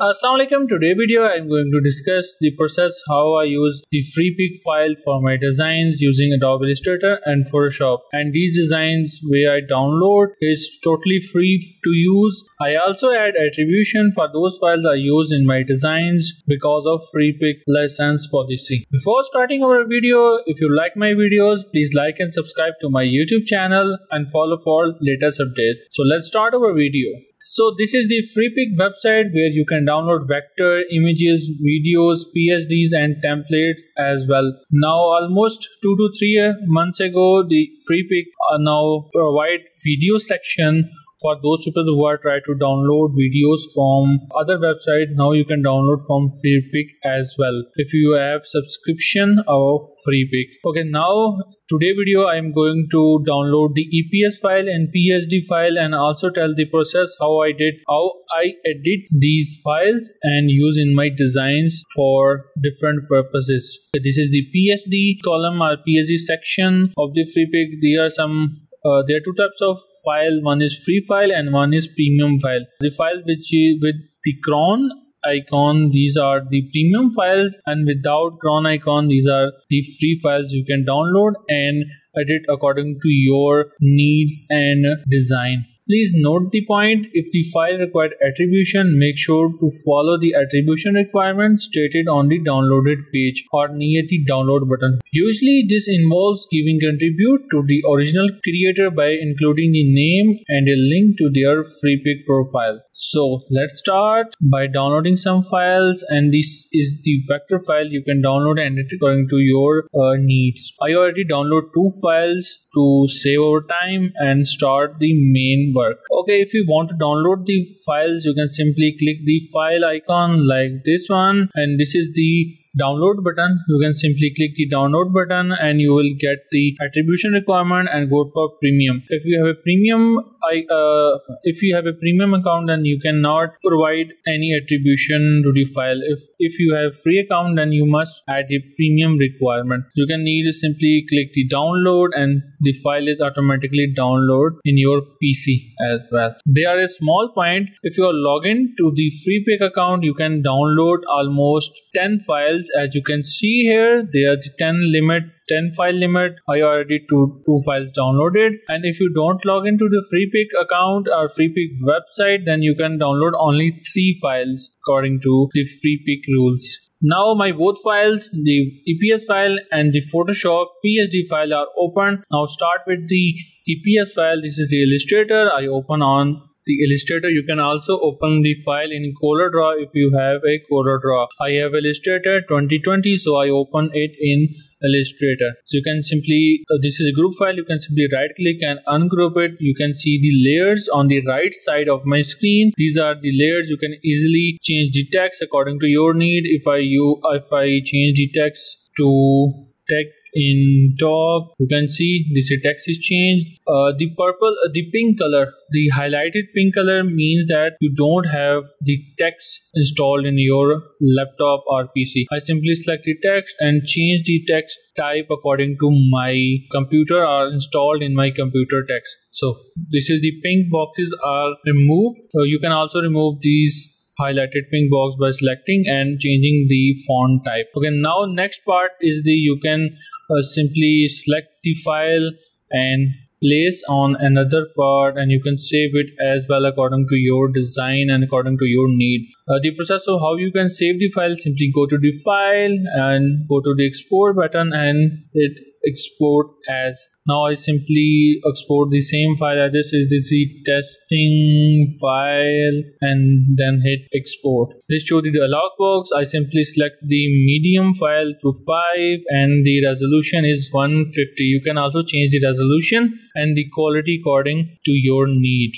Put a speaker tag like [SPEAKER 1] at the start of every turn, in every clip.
[SPEAKER 1] Assalamu alaikum. Today video I am going to discuss the process how I use the Freepik file for my designs using Adobe Illustrator and Photoshop. And these designs where I download is totally free to use. I also add attribution for those files I use in my designs because of Freepik license policy. Before starting our video, if you like my videos, please like and subscribe to my YouTube channel and follow for latest updates. So let's start our video. So this is the Freepik website where you can download vector images, videos, PSDs and templates as well. Now almost two to three months ago, the Freepik uh, now provide video section for those people who are trying to download videos from other website now you can download from freepik as well if you have subscription of freepik okay now today video i am going to download the eps file and psd file and also tell the process how i did how i edit these files and use in my designs for different purposes. This is the psd column or psd section of the freepik there are some uh, there are two types of file. One is free file and one is premium file. The file which is with the cron icon these are the premium files and without cron icon these are the free files you can download and edit according to your needs and design Please note the point, if the file required attribution, make sure to follow the attribution requirements stated on the downloaded page or near the download button. Usually this involves giving contribute to the original creator by including the name and a link to their Freepik profile. So let's start by downloading some files and this is the vector file you can download and according to your uh, needs. I already download two files to save our time and start the main okay if you want to download the files you can simply click the file icon like this one. And this is the download button. You can simply click the download button and you will get the attribution requirement and go for premium. If you have a premium I uh, if you have a premium account then you cannot provide any attribution to the file. If if you have free account then you must add the premium requirement. You can need to simply click the download and the file is automatically download in your PC as well. There are a small point. If you are logged in to the Freepik account you can download almost 10 files files as you can see here there are the 10 limit 10 file limit. I already two two files downloaded. And if you don't log into the Freepik account or Freepik website then you can download only three files according to the Freepik rules. Now my both files the EPS file and the Photoshop PSD file are open. Now start with the EPS file. This is the illustrator. I open on the illustrator you can also open the file in CorelDRAW if you have a CorelDRAW I have illustrator 2020 so I open it in illustrator. So you can simply uh, this is a group file you can simply right click and ungroup it. You can see the layers on the right side of my screen. These are the layers. You can easily change the text according to your need. If I you if I change the text to text in top you can see this text is changed. Uh, the purple uh, the pink color the highlighted pink color means that you don't have the text installed in your laptop or pc i simply select the text and change the text type according to my computer or installed in my computer text. So this is the pink boxes are removed. So you can also remove these highlighted pink box by selecting and changing the font type. Okay now next part is the you can uh, simply select the file and place on another part and you can save it as well according to your design and according to your need. Uh, the process of how you can save the file simply go to the file and go to the export button and it export as. Now I simply export the same file address is this the testing file and then hit export. This shows the dialog box. I simply select the medium file to 5 and the resolution is 150 you can also change the resolution and the quality according to your need.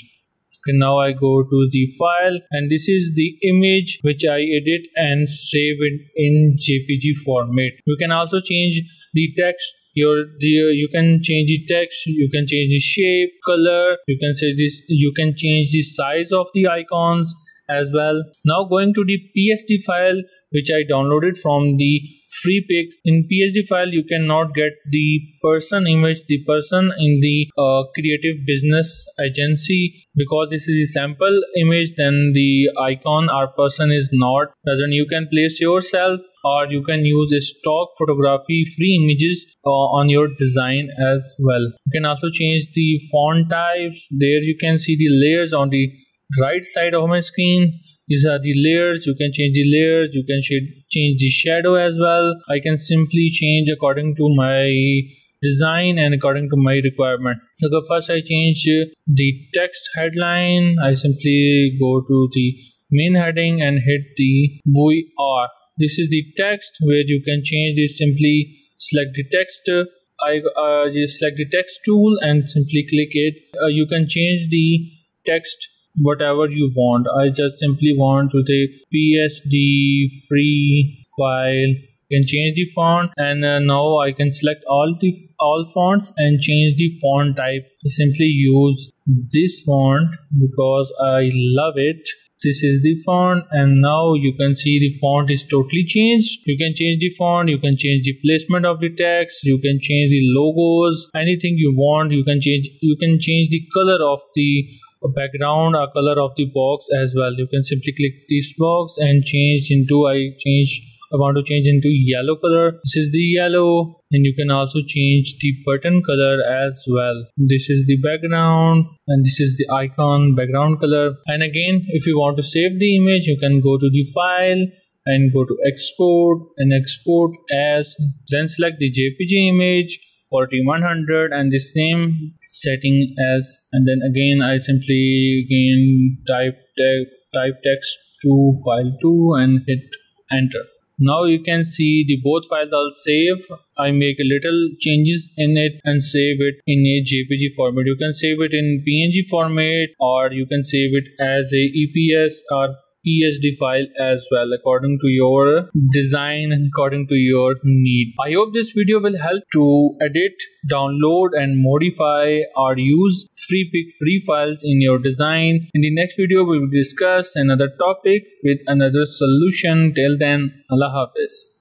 [SPEAKER 1] Okay now i go to the file and this is the image which i edit and save it in jpg format. You can also change the text your you can change the text you can change the shape color you can say this you can change the size of the icons as well. Now going to the PSD file which I downloaded from the Freepik. In PSD file you cannot get the person image, the person in the uh, creative business agency because this is a sample image then the icon or person is not present. You can place yourself or you can use a stock photography free images uh, on your design as well you can also change the font types there you can see the layers on the right side of my screen. These are the layers. You can change the layers. You can change the shadow as well. I can simply change according to my design and according to my requirement. So first i change the text headline. I simply go to the main heading and hit the VR. this is the text where you can change this. Simply select the text. I uh, select the text tool and simply click it. Uh, you can change the text whatever you want. I just simply want to take PSD free file can change the font and uh, now I can select all the all fonts and change the font type. I simply use this font because I love it. This is the font and now you can see the font is totally changed. You can change the font you can change the placement of the text you can change the logos anything you want you can change you can change the color of the background or color of the box as well you can simply click this box and change into i change I want to change into yellow color. This is the yellow and you can also change the button color as well. This is the background and this is the icon background color. And again, if you want to save the image, you can go to the file and go to export and export as then select the JPG image 4100 and the same setting as and then again I simply again type type text to file 2 and hit enter. Now you can see the both files are saved i make a little changes in it and save it in a jpg format. You can save it in png format or you can save it as a eps or PSD file as well according to your design and according to your need. I hope this video will help to edit, download and modify or use Freepik free files in your design. In the next video we will discuss another topic with another solution. Till then, Allah Hafiz.